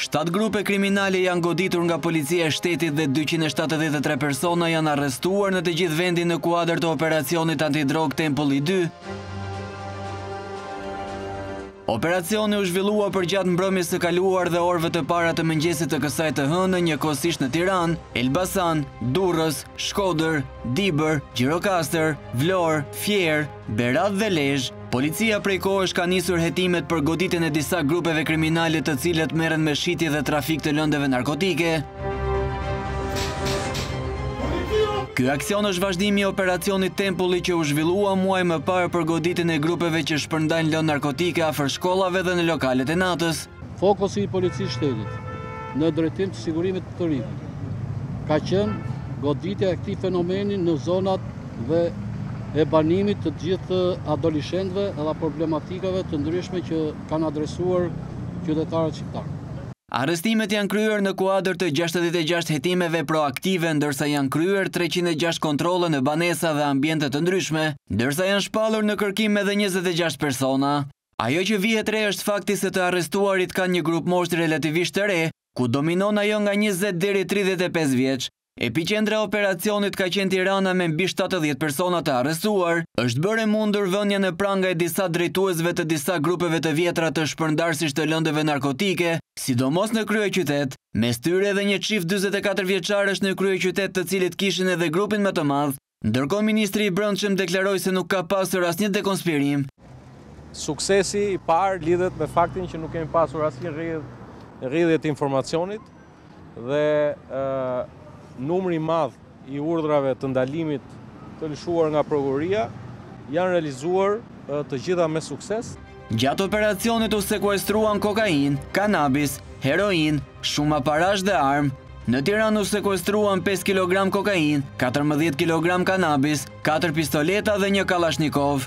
Shtatë grupe kriminale janë goditur nga policia e shtetit dhe 273 persona janë arrestuar në të gjithë vendin në kuadër të operacionit antidrogë Tempulli 2. Operacioni u zhvillua përgjatë mbrëmjes së kaluar dhe orëve të para të mëngjesit të kësaj të hëne njëkohësisht në Tiranë, Elbasan, Durrës, Shkodër, Dibër, Gjirokastër, Vlorë, Fier, Berat dhe Lezhë, Policia prej kohësh ka nisur hetimet për goditjen e disa grupeve kriminale të cilat merren me shitje dhe trafik të lëndëve narkotike. Ky aksion është vazhdimi i operacionit Tempulli që u zhvillua muaj më parë për goditjen e grupeve që shpërndajnë lëndë narkotike afër shkollave dhe në lokalet e natës. Fokusi i Policisë së Shtetit në drejtim të sigurimit të rinisë ka qenë goditja e këtij fenomeni në zonat dhe e banimit të gjithë adoleshentëve dhe problematikave të ndryshme që kanë adresuar qytetarët shqiptarë. Arrestimet janë kryer në kuadër të gjashtëdhjetë e gjashtë hetimeve proaktive, ndërsa janë kryer treqind e gjashtë kontrolle në banesa dhe ambiente të ndryshme, ndërsa janë shpallur në kërkim edhe njëzet e gjashtë persona. Ajo që vihet re është fakti se të arrestuarit kanë një grupmoshë relativisht të re, ku dominon ajo nga njëzet deri tridhjetë e pesë vjeç. Epiqendra e operacionit ka qenë Tirana me mbi shtatëdhjetë persona të arrestuar. Është bërë e mundur vënia në pranga e disa drejtuesve të disa grupeve të vjetra shpërndarësish të lëndëve narkotike, sidomos në kryeqytet. Mes tyre edhe një çift dyzet e katër vjeçarësh në kryeqytet të cilët kishin edhe grupin më të madh. Ndërkohë ministri i Brendshëm deklaroi se nuk ka pasur asnjë dekonspirim. Suksesi i parë lidhet me faktin që nuk kemi pasur asnjë rrjedhje të informacionit dhe numri i madh i urdhrave të ndalimit të lëshuar nga prokuroria janë realizuar të gjitha me sukses. Gjatë operacionit u sekuestruan kokainë, kanabis, heroinë, shuma parash dhe armë. Në Tiranë u sekuestruan pesë kilogramë kokainë, katërmbëdhjetë kilogramë kanabis, katër pistoleta dhe një kallashnikov.